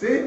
c'est